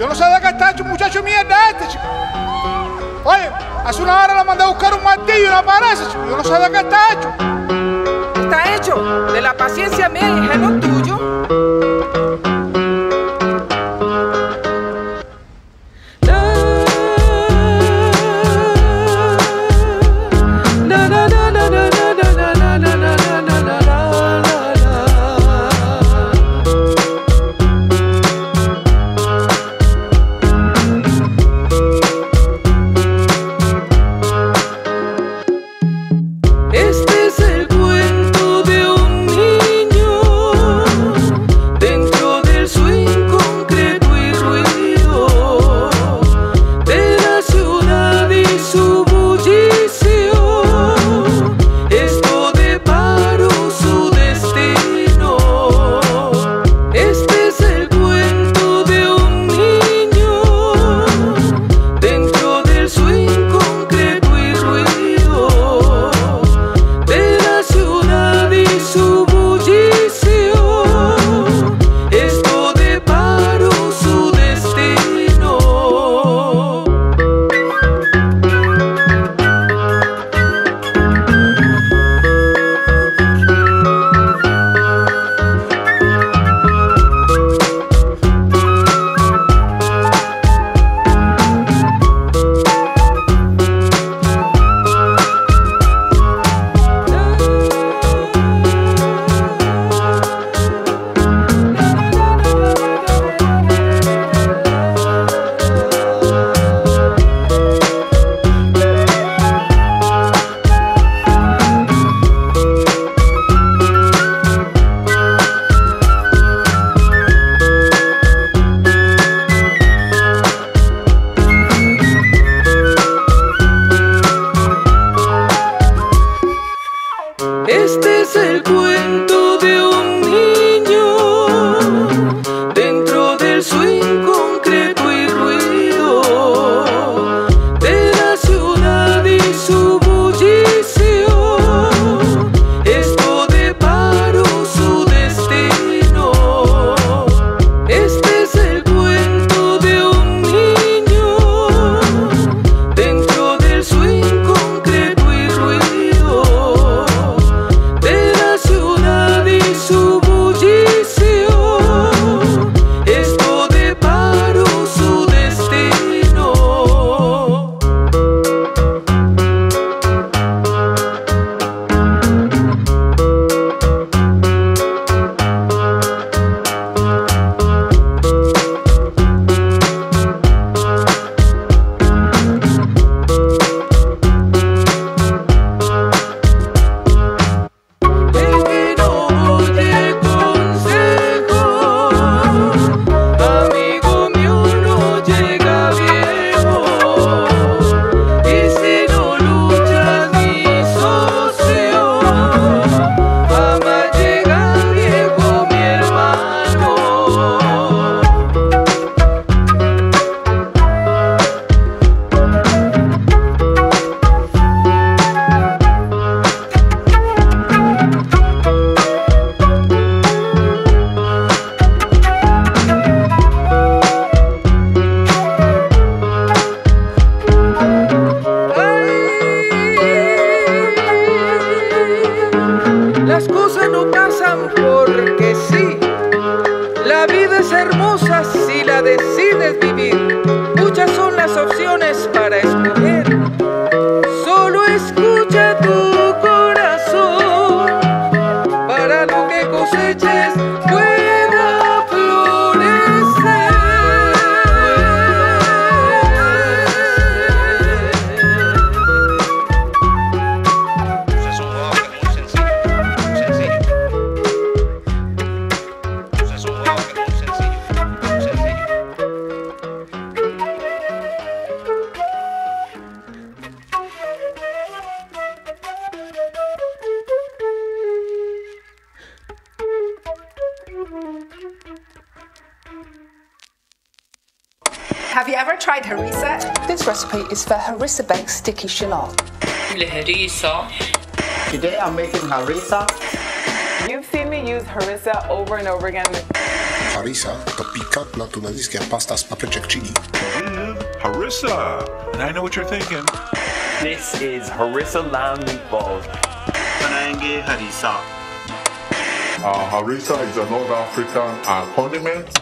Yo no sé de qué está hecho, muchacho mierda este, chico. Oye, hace una hora lo mandé a buscar un martillo y no aparece, chico. Yo no sé de qué está hecho. Está hecho de la paciencia mía y ingenuo tuyo. vides hermosas. Have you ever tried harissa? This recipe is for harissa baked sticky shallot. Harissa. Today I'm making harissa. You've seen me use harissa over and over again. Harissa to pikantna tunezyjska pasta z papryczek chili. Harissa! And I know what you're thinking. This is harissa lamb meatballs. Harissa. Harissa is a North African condiment.